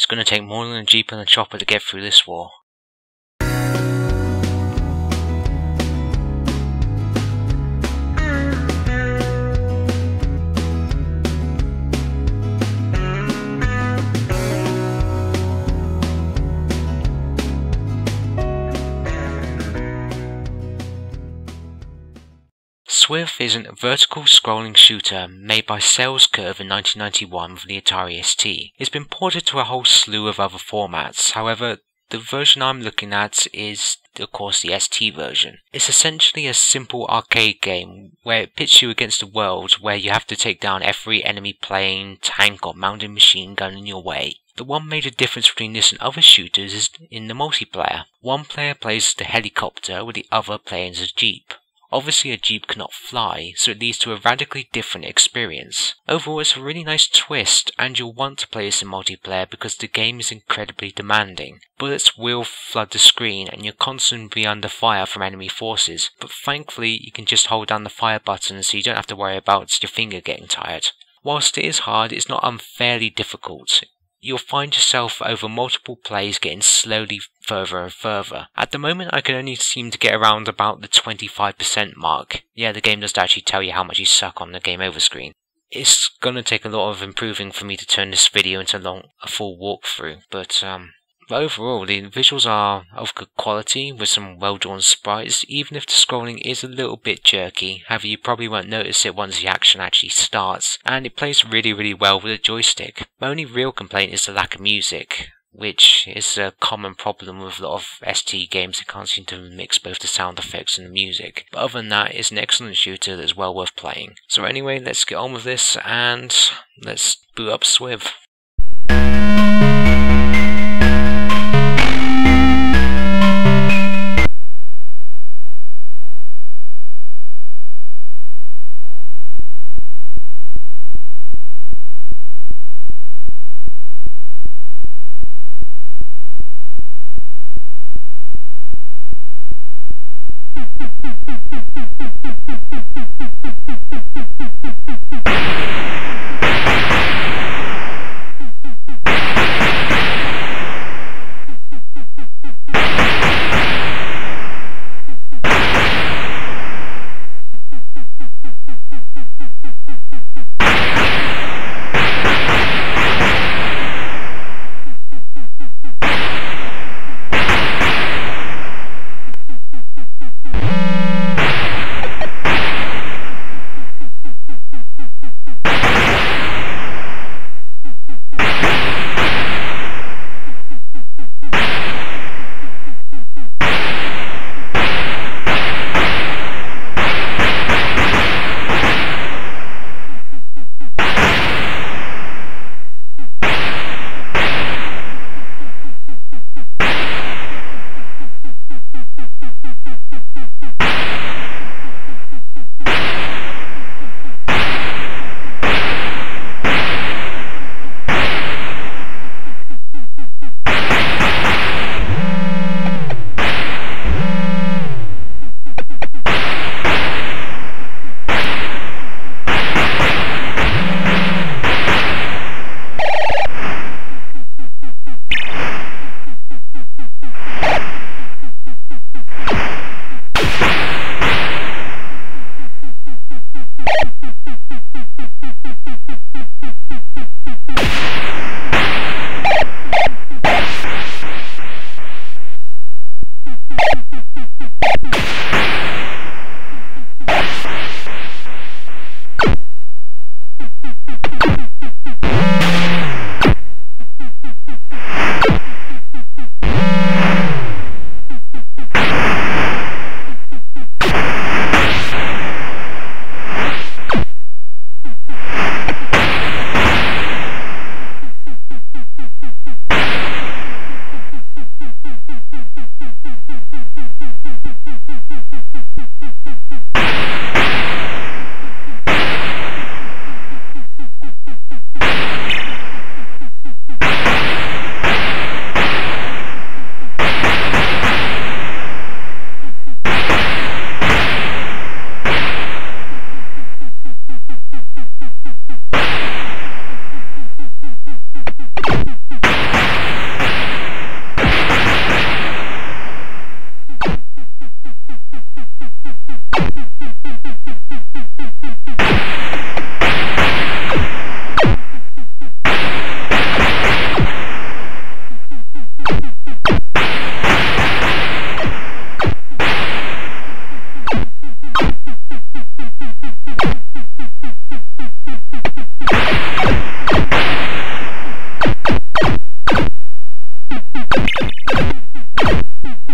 It's going to take more than a jeep and a chopper to get through this war. Swiv is a vertical scrolling shooter made by Sales Curve in 1991 for the Atari ST. It's been ported to a whole slew of other formats, however, the version I'm looking at is, of course, the ST version. It's essentially a simple arcade game where it pits you against a world where you have to take down every enemy plane, tank, or mounted machine gun in your way. The one major difference between this and other shooters is in the multiplayer. One player plays the helicopter, with the other playing as a jeep. Obviously a Jeep cannot fly, so it leads to a radically different experience. Overall it's a really nice twist, and you'll want to play this in multiplayer because the game is incredibly demanding. Bullets will flood the screen and you're constantly be under fire from enemy forces, but thankfully you can just hold down the fire button so you don't have to worry about your finger getting tired. Whilst it is hard, it's not unfairly difficult you'll find yourself over multiple plays getting slowly further and further. At the moment, I can only seem to get around about the 25% mark. Yeah, the game does actually tell you how much you suck on the game over screen. It's gonna take a lot of improving for me to turn this video into long, a full walkthrough, but um, overall, the visuals are of good quality with some well drawn sprites, even if the scrolling is a little bit jerky. However, you probably won't notice it once the action actually starts, and it plays really, really well with a joystick. My only real complaint is the lack of music, which is a common problem with a lot of ST games that can't seem to mix both the sound effects and the music. But other than that, it's an excellent shooter that's well worth playing. So anyway, let's get on with this and let's boot up Swiv.